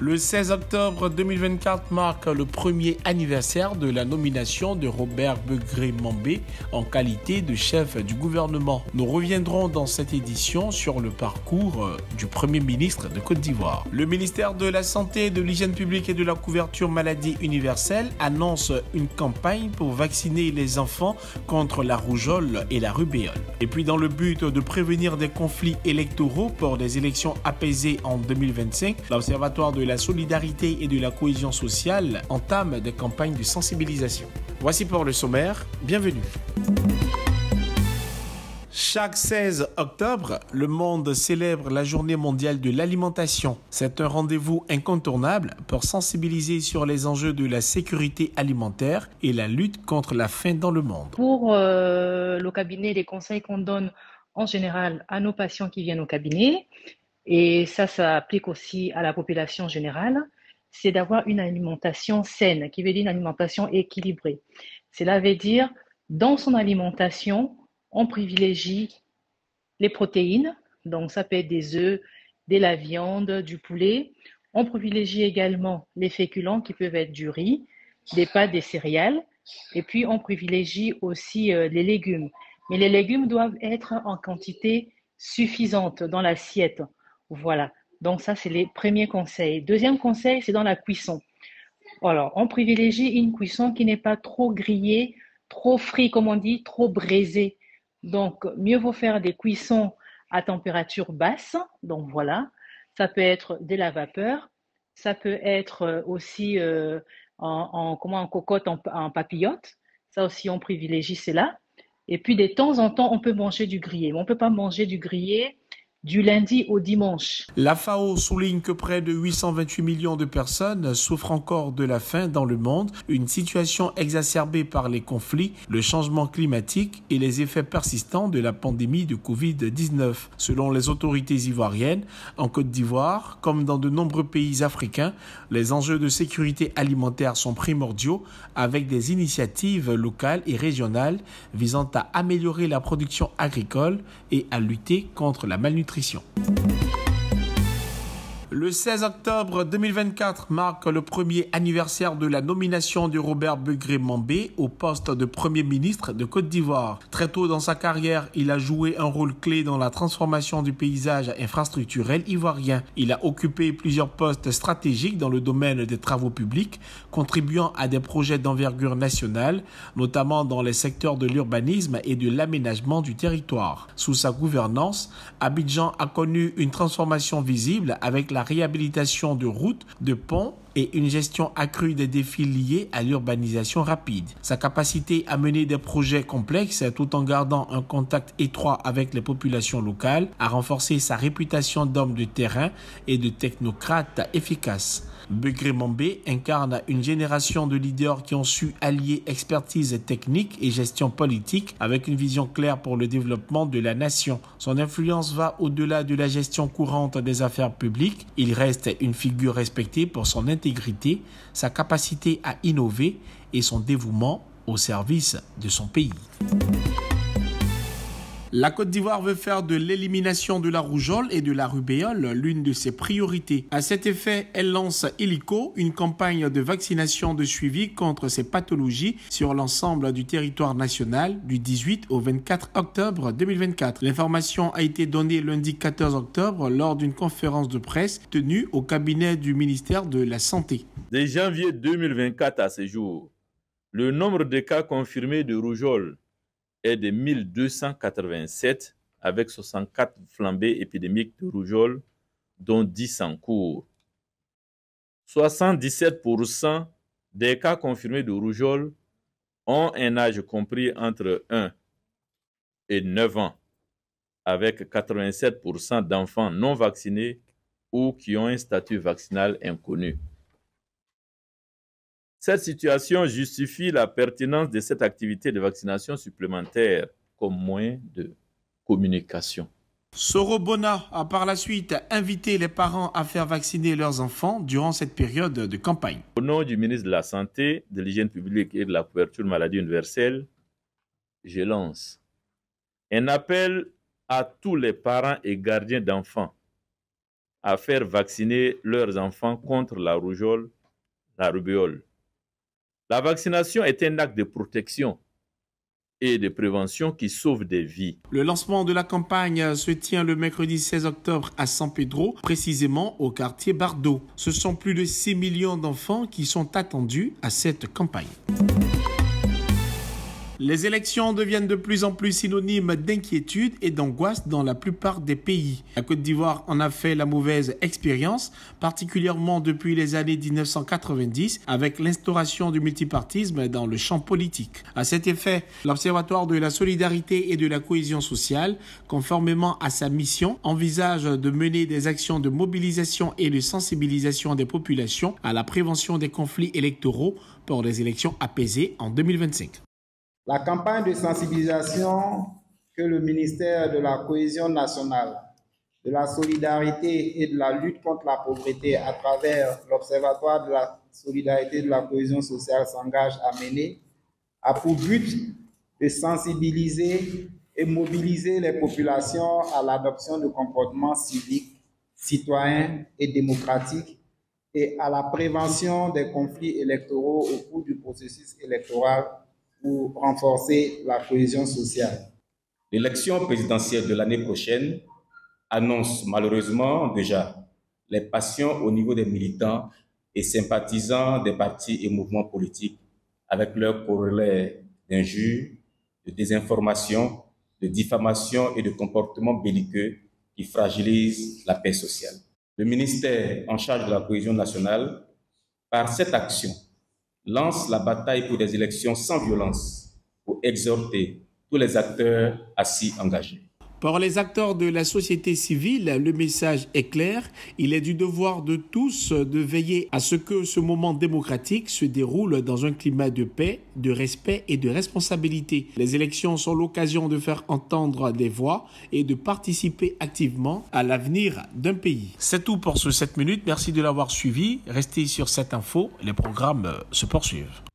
Le 16 octobre 2024 marque le premier anniversaire de la nomination de Robert Begré-Mambé en qualité de chef du gouvernement. Nous reviendrons dans cette édition sur le parcours euh, du Premier ministre de Côte d'Ivoire. Le ministère de la Santé, de l'Hygiène publique et de la couverture maladie universelle annonce une campagne pour vacciner les enfants contre la rougeole et la rubéole. Et puis dans le but de prévenir des conflits électoraux pour des élections apaisées en 2025, l'Observatoire de la solidarité et de la cohésion sociale entame des campagnes de sensibilisation. Voici pour le sommaire, bienvenue. Chaque 16 octobre, le monde célèbre la journée mondiale de l'alimentation. C'est un rendez-vous incontournable pour sensibiliser sur les enjeux de la sécurité alimentaire et la lutte contre la faim dans le monde. Pour euh, le cabinet, les conseils qu'on donne en général à nos patients qui viennent au cabinet, et ça, ça applique aussi à la population générale, c'est d'avoir une alimentation saine, qui veut dire une alimentation équilibrée. Cela veut dire, dans son alimentation, on privilégie les protéines, donc ça peut être des œufs, de la viande, du poulet. On privilégie également les féculents qui peuvent être du riz, des pâtes, des céréales. Et puis on privilégie aussi euh, les légumes. Mais les légumes doivent être en quantité suffisante dans l'assiette. Voilà. Donc ça, c'est les premiers conseils. Deuxième conseil, c'est dans la cuisson. Alors, on privilégie une cuisson qui n'est pas trop grillée, trop frit, comme on dit, trop braisée. Donc, mieux vaut faire des cuissons à température basse. Donc, voilà. Ça peut être de la vapeur. Ça peut être euh, aussi euh, en, comment, en cocotte, en, en papillote. Ça aussi, on privilégie cela. Et puis, de temps en temps, on peut manger du grillé. Mais on ne peut pas manger du grillé du lundi au dimanche. La FAO souligne que près de 828 millions de personnes souffrent encore de la faim dans le monde, une situation exacerbée par les conflits, le changement climatique et les effets persistants de la pandémie de Covid-19. Selon les autorités ivoiriennes, en Côte d'Ivoire, comme dans de nombreux pays africains, les enjeux de sécurité alimentaire sont primordiaux avec des initiatives locales et régionales visant à améliorer la production agricole et à lutter contre la malnutrition nutrition le 16 octobre 2024 marque le premier anniversaire de la nomination de Robert Begré-Mambé au poste de Premier ministre de Côte d'Ivoire. Très tôt dans sa carrière, il a joué un rôle clé dans la transformation du paysage infrastructurel ivoirien. Il a occupé plusieurs postes stratégiques dans le domaine des travaux publics, contribuant à des projets d'envergure nationale, notamment dans les secteurs de l'urbanisme et de l'aménagement du territoire. Sous sa gouvernance, Abidjan a connu une transformation visible avec la réhabilitation de routes, de ponts et une gestion accrue des défis liés à l'urbanisation rapide. Sa capacité à mener des projets complexes tout en gardant un contact étroit avec les populations locales a renforcé sa réputation d'homme de terrain et de technocrate efficace. Begré incarne une génération de leaders qui ont su allier expertise technique et gestion politique avec une vision claire pour le développement de la nation. Son influence va au-delà de la gestion courante des affaires publiques. Il reste une figure respectée pour son intégrité, sa capacité à innover et son dévouement au service de son pays. La Côte d'Ivoire veut faire de l'élimination de la rougeole et de la rubéole l'une de ses priorités. À cet effet, elle lance illico, une campagne de vaccination de suivi contre ces pathologies sur l'ensemble du territoire national du 18 au 24 octobre 2024. L'information a été donnée lundi 14 octobre lors d'une conférence de presse tenue au cabinet du ministère de la Santé. De janvier 2024 à ce jour, le nombre de cas confirmés de rougeole est de 1287 avec 64 flambées épidémiques de rougeole, dont 10 en cours. 77% des cas confirmés de rougeole ont un âge compris entre 1 et 9 ans, avec 87% d'enfants non vaccinés ou qui ont un statut vaccinal inconnu. Cette situation justifie la pertinence de cette activité de vaccination supplémentaire comme moyen de communication. Sorobona a par la suite invité les parents à faire vacciner leurs enfants durant cette période de campagne. Au nom du ministre de la Santé, de l'Hygiène publique et de la couverture maladie universelle, je lance un appel à tous les parents et gardiens d'enfants à faire vacciner leurs enfants contre la rougeole, la rubéole. La vaccination est un acte de protection et de prévention qui sauve des vies. Le lancement de la campagne se tient le mercredi 16 octobre à San Pedro, précisément au quartier Bardo. Ce sont plus de 6 millions d'enfants qui sont attendus à cette campagne. Les élections deviennent de plus en plus synonymes d'inquiétude et d'angoisse dans la plupart des pays. La Côte d'Ivoire en a fait la mauvaise expérience, particulièrement depuis les années 1990 avec l'instauration du multipartisme dans le champ politique. À cet effet, l'Observatoire de la solidarité et de la cohésion sociale, conformément à sa mission, envisage de mener des actions de mobilisation et de sensibilisation des populations à la prévention des conflits électoraux pour des élections apaisées en 2025. La campagne de sensibilisation que le ministère de la Cohésion nationale, de la solidarité et de la lutte contre la pauvreté à travers l'Observatoire de la solidarité et de la cohésion sociale s'engage à mener a pour but de sensibiliser et mobiliser les populations à l'adoption de comportements civiques, citoyens et démocratiques et à la prévention des conflits électoraux au cours du processus électoral pour renforcer la cohésion sociale. L'élection présidentielle de l'année prochaine annonce malheureusement déjà les passions au niveau des militants et sympathisants des partis et mouvements politiques avec leurs corrélats d'injures, de désinformation, de diffamation et de comportements belliqueux qui fragilisent la paix sociale. Le ministère en charge de la cohésion nationale, par cette action, lance la bataille pour des élections sans violence pour exhorter tous les acteurs à s'y engager. Pour les acteurs de la société civile, le message est clair. Il est du devoir de tous de veiller à ce que ce moment démocratique se déroule dans un climat de paix, de respect et de responsabilité. Les élections sont l'occasion de faire entendre des voix et de participer activement à l'avenir d'un pays. C'est tout pour ce 7 minutes. Merci de l'avoir suivi. Restez sur cette info. Les programmes se poursuivent.